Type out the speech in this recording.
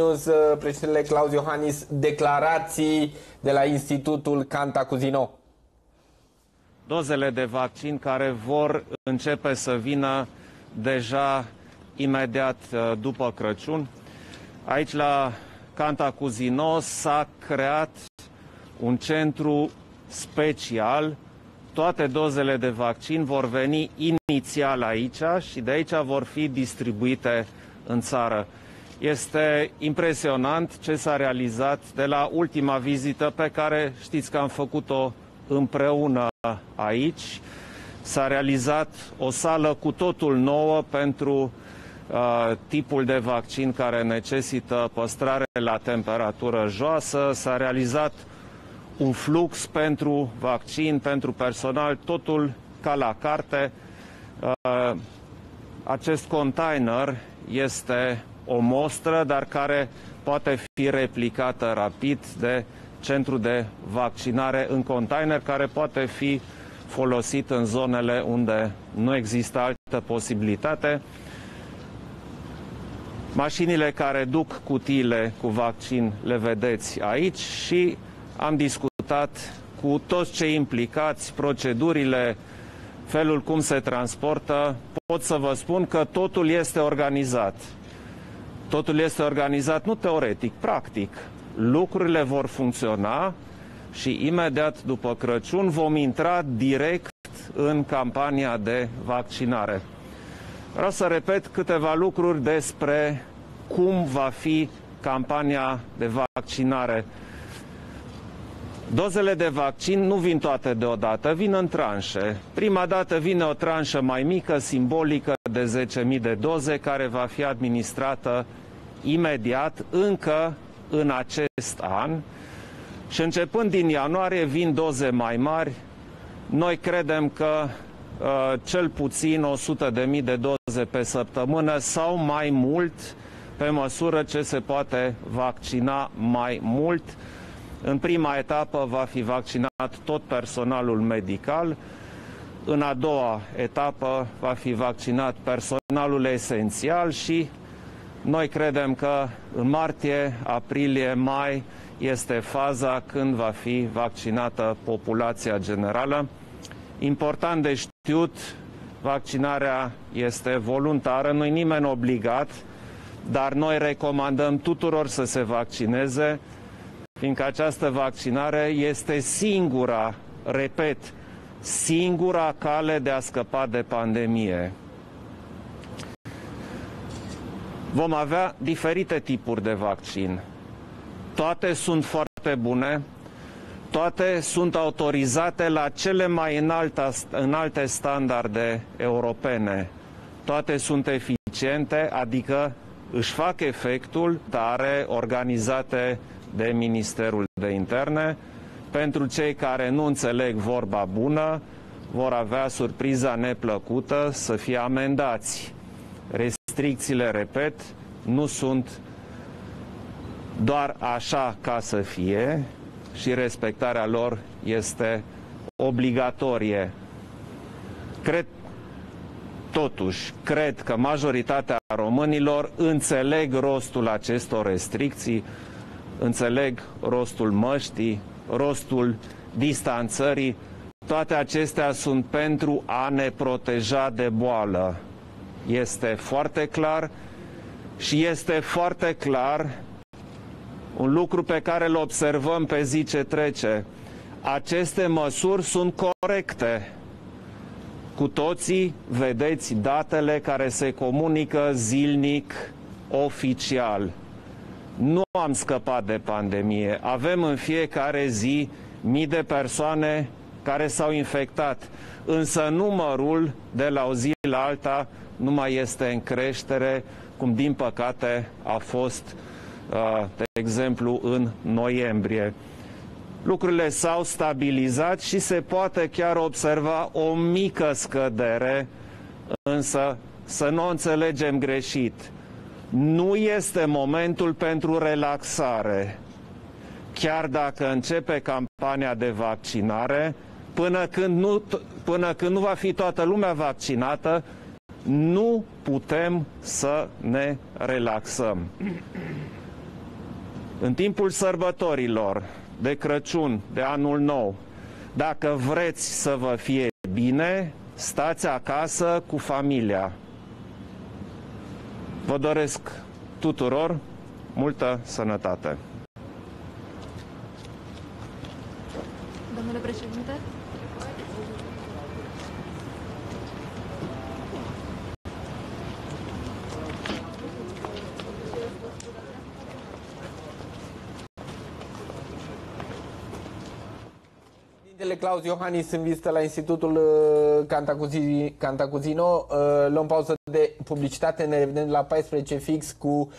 News, uh, președintele Claus Iohannis, declarații de la Institutul Cantacuzino. Dozele de vaccin care vor începe să vină deja imediat uh, după Crăciun. Aici la Cantacuzino s-a creat un centru special. Toate dozele de vaccin vor veni inițial aici și de aici vor fi distribuite în țară. Este impresionant ce s-a realizat de la ultima vizită pe care știți că am făcut-o împreună aici. S-a realizat o sală cu totul nouă pentru uh, tipul de vaccin care necesită păstrare la temperatură joasă. S-a realizat un flux pentru vaccin, pentru personal, totul ca la carte. Uh, acest container este o mostră, dar care poate fi replicată rapid de centru de vaccinare în container, care poate fi folosit în zonele unde nu există altă posibilitate. Mașinile care duc cutiile cu vaccin le vedeți aici și am discutat cu toți cei implicați, procedurile, felul cum se transportă. Pot să vă spun că totul este organizat. Totul este organizat nu teoretic, practic. Lucrurile vor funcționa și imediat după Crăciun vom intra direct în campania de vaccinare. Vreau să repet câteva lucruri despre cum va fi campania de vaccinare. Dozele de vaccin nu vin toate deodată, vin în tranșe. Prima dată vine o tranșă mai mică, simbolică, de 10.000 de doze, care va fi administrată imediat, încă în acest an. Și începând din ianuarie vin doze mai mari. Noi credem că uh, cel puțin 100.000 de doze pe săptămână sau mai mult pe măsură ce se poate vaccina mai mult. În prima etapă va fi vaccinat tot personalul medical, în a doua etapă va fi vaccinat personalul esențial și noi credem că în martie, aprilie, mai este faza când va fi vaccinată populația generală. Important de știut, vaccinarea este voluntară, nu-i nimeni obligat, dar noi recomandăm tuturor să se vaccineze, fiindcă această vaccinare este singura, repet, singura cale de a scăpa de pandemie. Vom avea diferite tipuri de vaccin. Toate sunt foarte bune, toate sunt autorizate la cele mai înalte, înalte standarde europene. Toate sunt eficiente, adică își fac efectul tare organizate de Ministerul de Interne. Pentru cei care nu înțeleg vorba bună, vor avea surpriza neplăcută să fie amendați. Restricțiile, repet, nu sunt doar așa ca să fie și respectarea lor este obligatorie. Cred Totuși, cred că majoritatea românilor înțeleg rostul acestor restricții, înțeleg rostul măștii, rostul distanțării. Toate acestea sunt pentru a ne proteja de boală. Este foarte clar și este foarte clar un lucru pe care îl observăm pe zi ce trece. Aceste măsuri sunt corecte. Cu toții vedeți datele care se comunică zilnic, oficial. Nu am scăpat de pandemie. Avem în fiecare zi mii de persoane care s-au infectat. Însă numărul de la o zi la alta nu mai este în creștere, cum din păcate a fost, uh, de exemplu, în noiembrie. Lucrurile s-au stabilizat și se poate chiar observa o mică scădere, însă să nu o înțelegem greșit. Nu este momentul pentru relaxare. Chiar dacă începe campania de vaccinare, până când nu, până când nu va fi toată lumea vaccinată, nu putem să ne relaxăm. în timpul sărbătorilor de Crăciun, de Anul Nou, dacă vreți să vă fie bine, stați acasă cu familia. Vă doresc tuturor multă sănătate. Președintele Claus Iohannis în vizită la Institutul uh, Cantacuzino. Uh, luăm pauză de publicitate, ne revedem la 14 fix cu